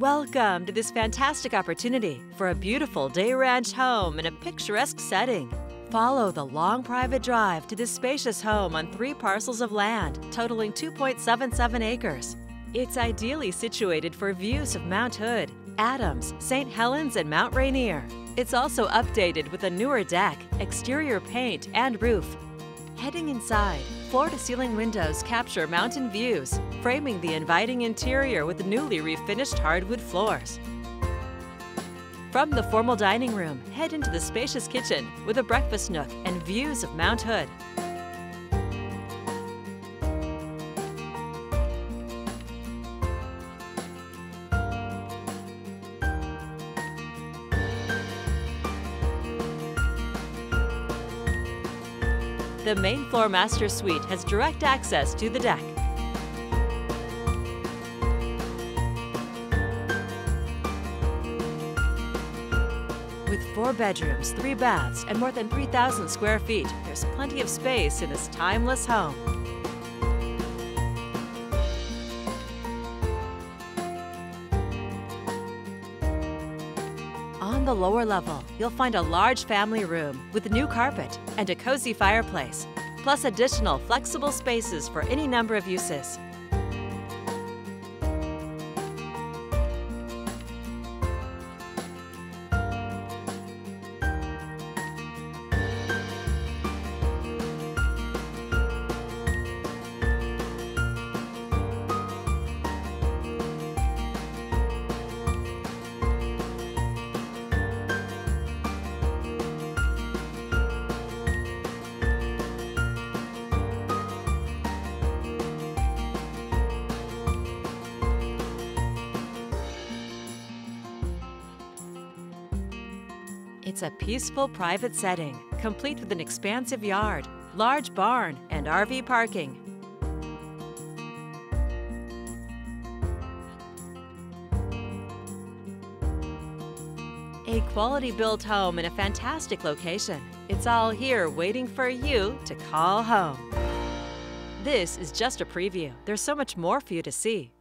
Welcome to this fantastic opportunity for a beautiful day ranch home in a picturesque setting. Follow the long private drive to this spacious home on three parcels of land totaling 2.77 acres. It's ideally situated for views of Mount Hood, Adams, St. Helens, and Mount Rainier. It's also updated with a newer deck, exterior paint, and roof. Heading inside, floor-to-ceiling windows capture mountain views, framing the inviting interior with newly refinished hardwood floors. From the formal dining room, head into the spacious kitchen with a breakfast nook and views of Mount Hood. The main floor master suite has direct access to the deck. With four bedrooms, three baths, and more than 3,000 square feet, there's plenty of space in this timeless home. On the lower level, you'll find a large family room with new carpet and a cozy fireplace, plus additional flexible spaces for any number of uses. It's a peaceful private setting, complete with an expansive yard, large barn, and RV parking. A quality built home in a fantastic location. It's all here waiting for you to call home. This is just a preview. There's so much more for you to see.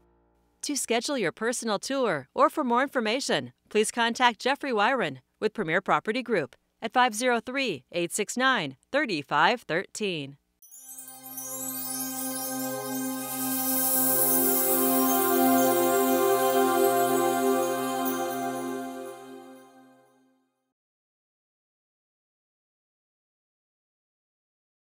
To schedule your personal tour or for more information, please contact Jeffry Wiren with Premiere Property Group at 503 869 3513.